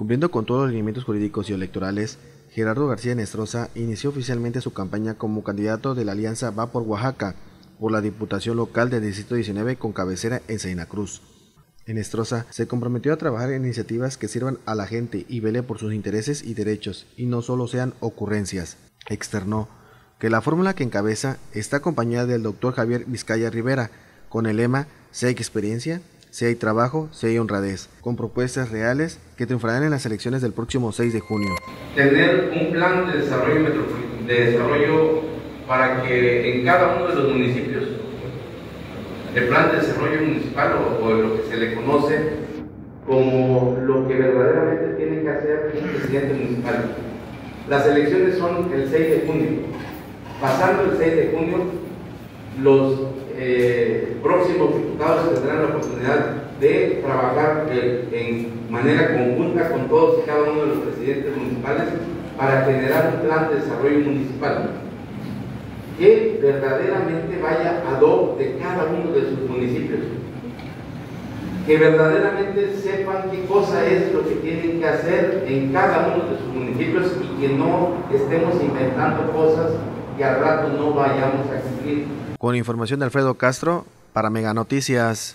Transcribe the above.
Cumpliendo con todos los lineamientos jurídicos y electorales, Gerardo García Nestroza inició oficialmente su campaña como candidato de la Alianza Va por Oaxaca por la Diputación Local del Distrito 19 con cabecera en Sena Cruz. Se comprometió a trabajar en iniciativas que sirvan a la gente y vele por sus intereses y derechos y no solo sean ocurrencias. Externó que la fórmula que encabeza está acompañada del doctor Javier Vizcaya Rivera con el lema hay experiencia, si hay trabajo, si hay honradez, con propuestas reales que triunfarán en las elecciones del próximo 6 de junio. Tener un plan de desarrollo, de desarrollo para que en cada uno de los municipios, el plan de desarrollo municipal o, o lo que se le conoce como lo que verdaderamente tiene que hacer un presidente municipal. Las elecciones son el 6 de junio. Pasando el 6 de junio, los eh, próximos diputados tendrán la oportunidad de trabajar en manera conjunta con todos y cada uno de los presidentes municipales para generar un plan de desarrollo municipal que verdaderamente vaya a do de cada uno de sus municipios. Que verdaderamente sepan qué cosa es lo que tienen que hacer en cada uno de sus municipios y que no estemos inventando cosas que al rato no vayamos a cumplir. Con información de Alfredo Castro, para Mega Noticias.